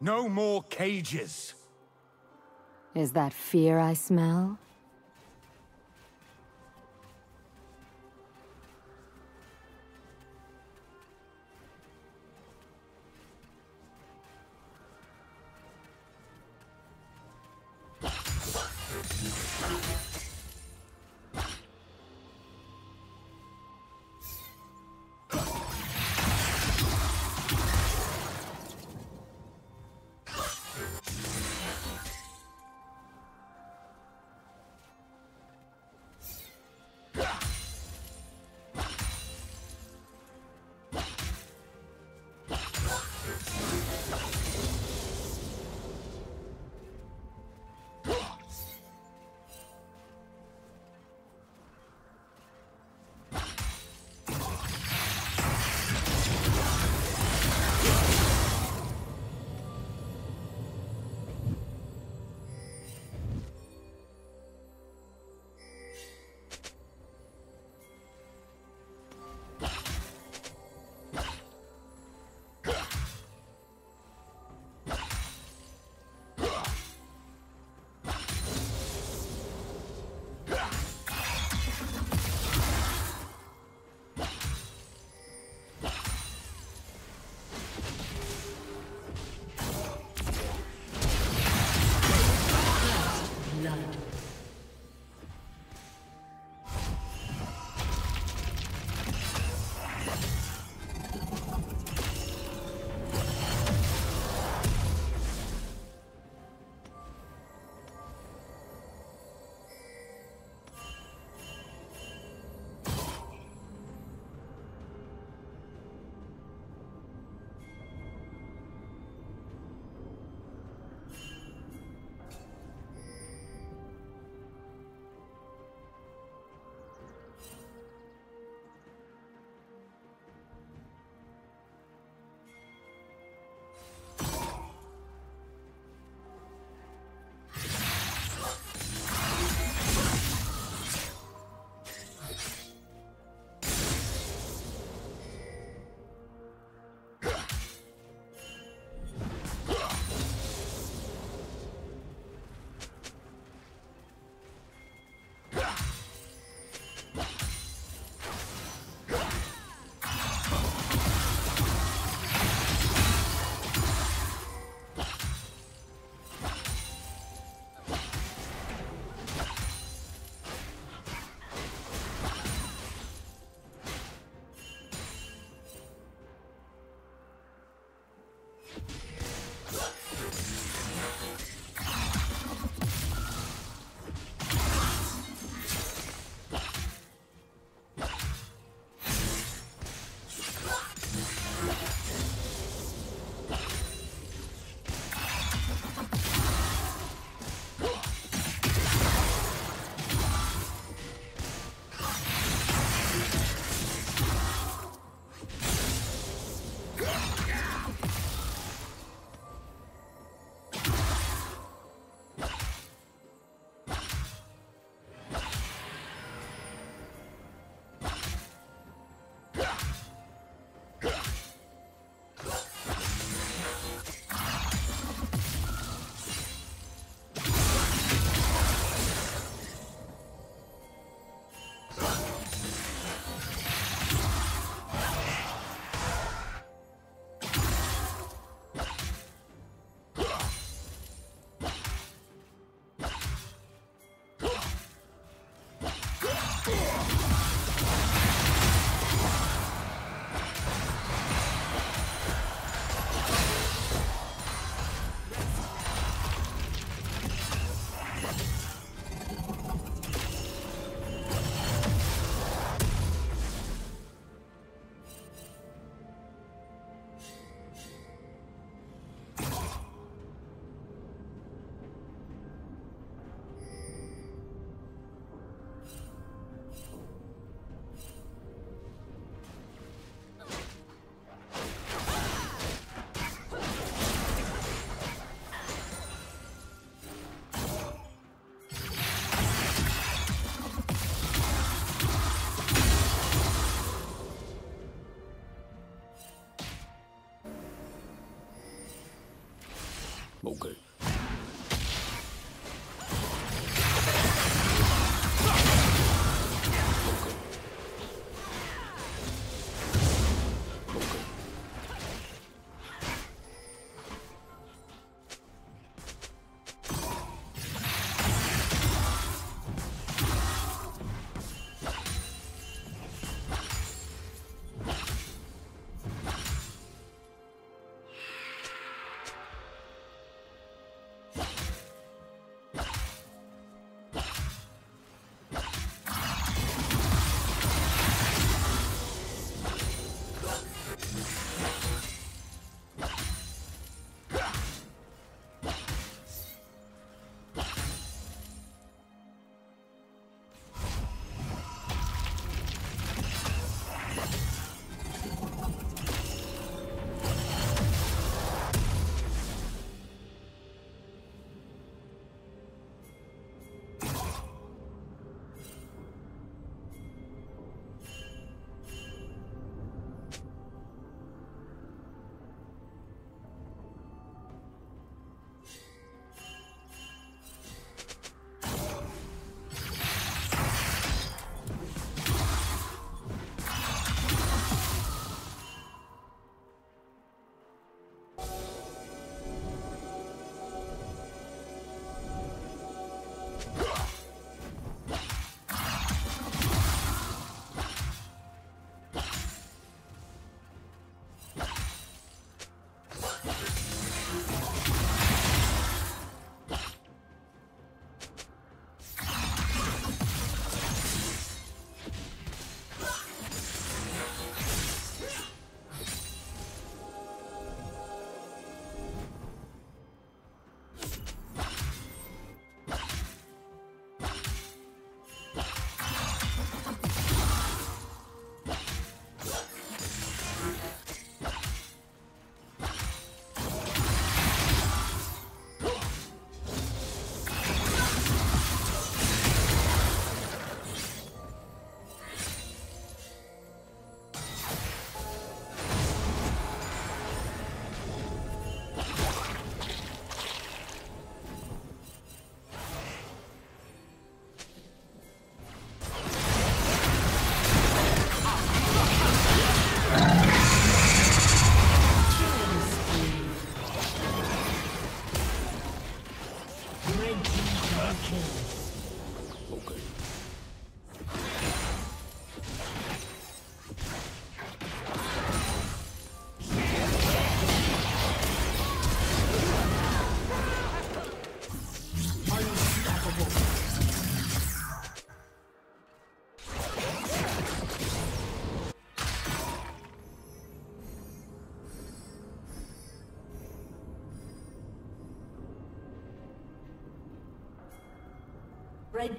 No more cages. Is that fear I smell?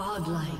Godlike.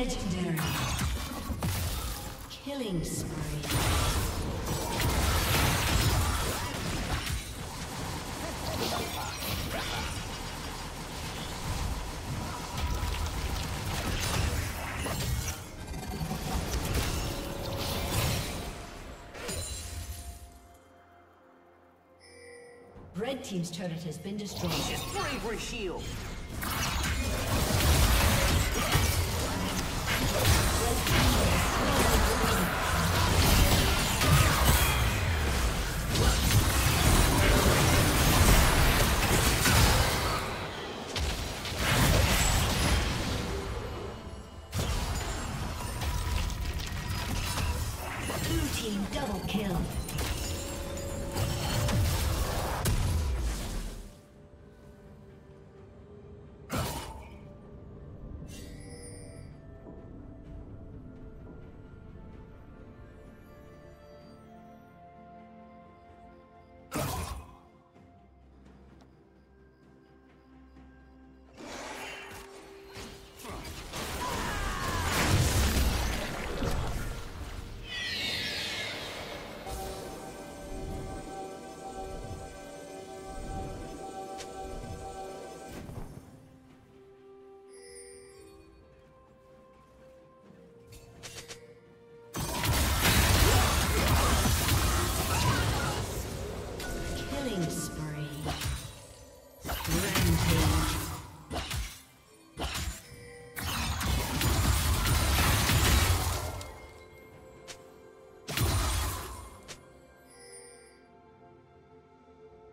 Legendary. Killing spree. Red Team's turret has been destroyed. Bravery shield.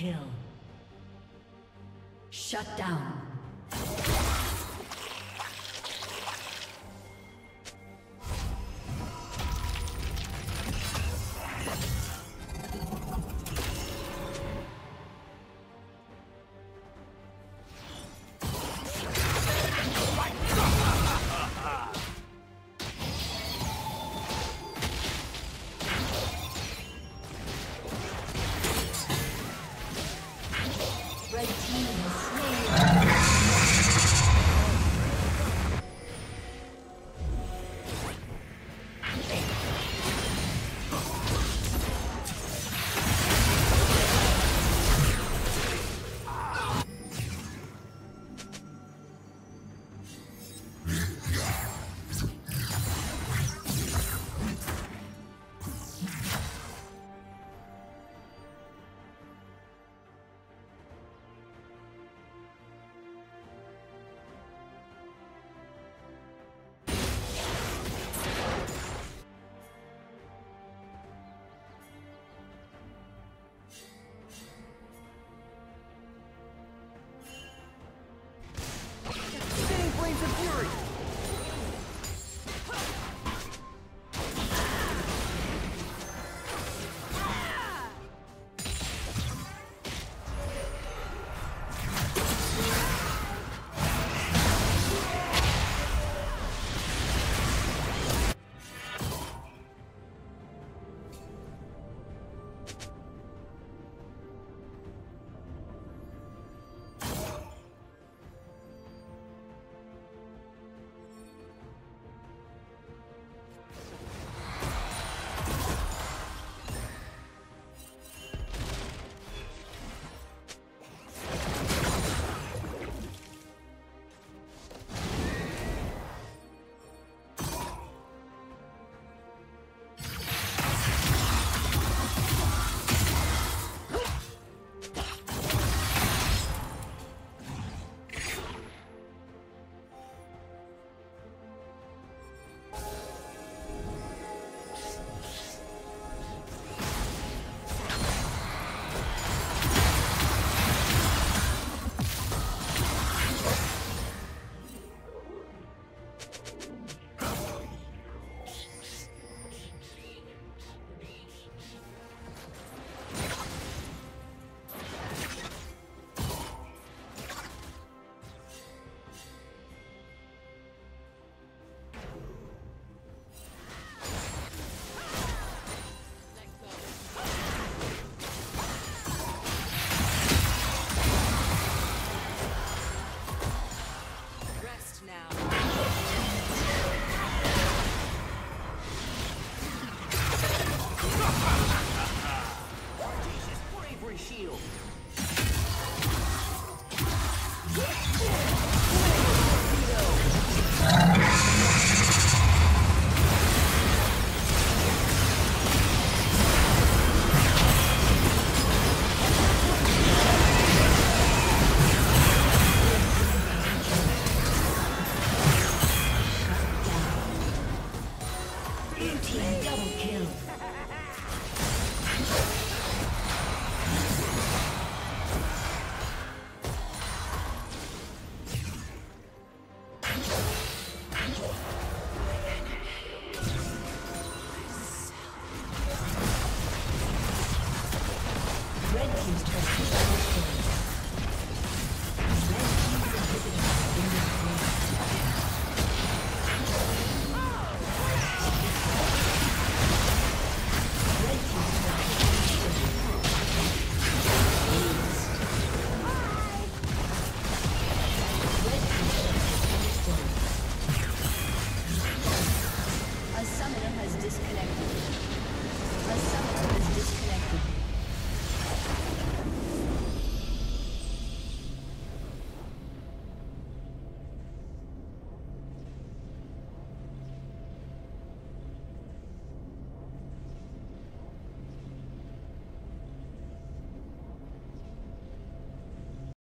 kill. Shut down.